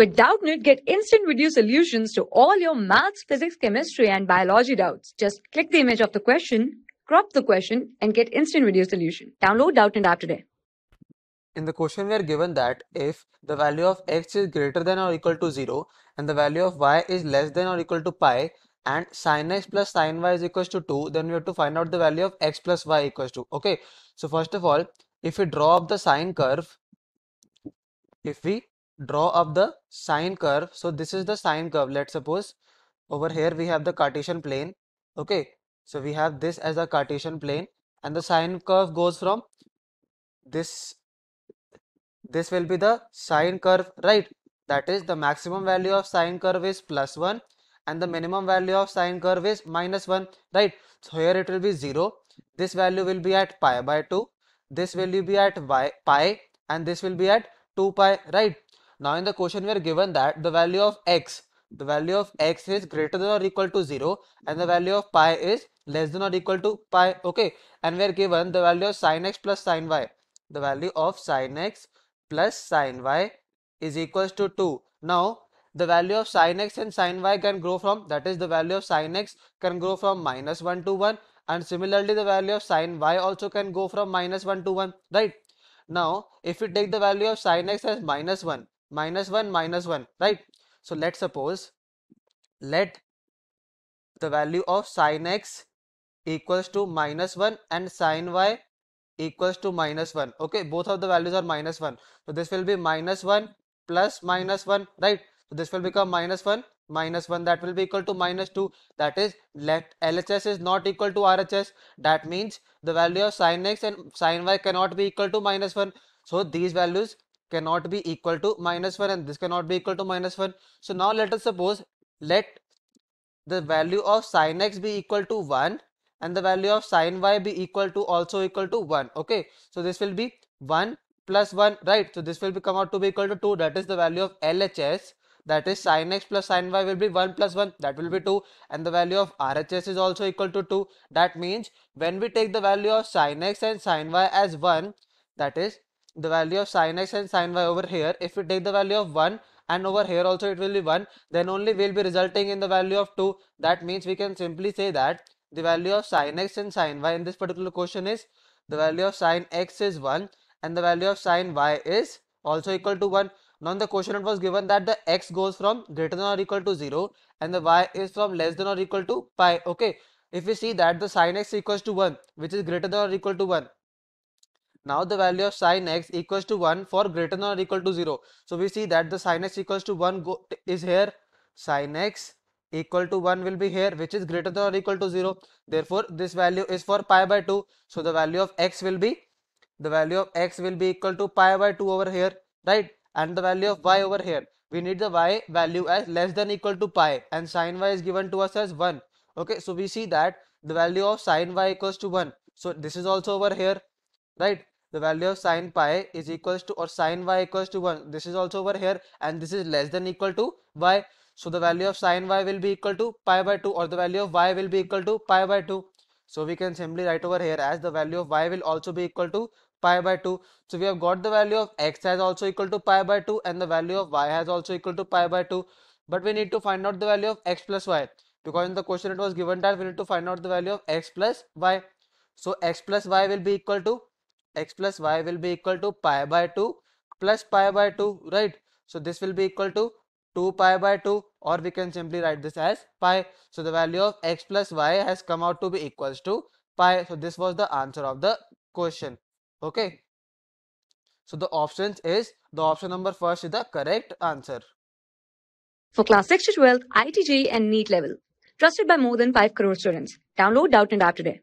With Doubtnut, get instant video solutions to all your maths, physics, chemistry, and biology doubts. Just click the image of the question, crop the question, and get instant video solution. Download Doubtnut app today. In the question we are given that if the value of x is greater than or equal to 0 and the value of y is less than or equal to pi and sin x plus sin y is equals to 2 then we have to find out the value of x plus y equals to okay so first of all if we draw up the sine curve if we draw up the sine curve. So this is the sine curve. Let's suppose over here we have the Cartesian plane. Okay. So we have this as a Cartesian plane and the sine curve goes from this this will be the sine curve right? That is the maximum value of sine curve is plus 1 and the minimum value of sine curve is minus 1 right? So here it will be 0 this value will be at pi by 2 this will be at y pi and this will be at 2 pi right now in the question we are given that the value of x, the value of x is greater than or equal to 0 and the value of pi is less than or equal to pi okay and we are given the value of sin x plus sin y. The value of sin x plus sin y is equals to 2. Now the value of sin x and sin y can grow from that is the value of sin x can grow from minus 1 to 1 and similarly the value of sin y also can go from minus 1 to 1 right now if we take the value of sin x as minus 1 minus 1 minus 1 right? So let's suppose let the value of sin x equals to minus 1 and sin y equals to minus 1 okay? Both of the values are minus 1 so this will be minus 1 plus minus 1 right? So this will become minus 1 minus 1 that will be equal to minus 2 that is let LHS is not equal to RHS that means the value of sin x and sin y cannot be equal to minus 1 so these values cannot be equal to minus 1 and this cannot be equal to minus 1. So now let us suppose let the value of sine x be equal to 1 and the value of sine y be equal to also equal to 1 okay? So this will be 1 plus 1 right? So this will be come out to be equal to 2 that is the value of LHS that is sine x plus sine y will be 1 plus 1 that will be 2 and the value of RHS is also equal to 2 that means when we take the value of sine x and sine y as 1 that is the value of sin x and sin y over here if we take the value of 1 and over here also it will be 1 then only will be resulting in the value of 2 that means we can simply say that the value of sin x and sin y in this particular question is the value of sin x is 1 and the value of sin y is also equal to 1 now in the question it was given that the x goes from greater than or equal to 0 and the y is from less than or equal to pi. Okay. If we see that the sin x equals to 1 which is greater than or equal to 1 now the value of sin x equals to 1 for greater than or equal to 0. So we see that the sin x equals to 1 is here. Sin x equal to 1 will be here which is greater than or equal to 0. Therefore this value is for pi by 2. So the value of x will be the value of x will be equal to pi by 2 over here right and the value of y over here. We need the y value as less than equal to pi and sin y is given to us as 1. Okay so we see that the value of sin y equals to 1. So this is also over here right the value of sine pi is equals to or sine y equals to 1 this is also over here and this is less than equal to y. So the value of sine y will be equal to pi by 2 or the value of y will be equal to pi by 2 so we can simply write over here as the value of y will also be equal to pi by 2 so we have got the value of x as also equal to pi by 2 and the value of y has also equal to pi by 2 but we need to find out the value of x plus y. Because in the question it was given that we need to find out the value of x plus y. So x plus y will be equal to x plus y will be equal to pi by 2 plus pi by 2 right? So this will be equal to 2 pi by 2 or we can simply write this as pi. So the value of x plus y has come out to be equals to pi. So this was the answer of the question. Okay? So the options is the option number first is the correct answer. For class 6 to 12 IIT JEE and NEET level. Trusted by more than 5 crore students. Download Doubtnut app today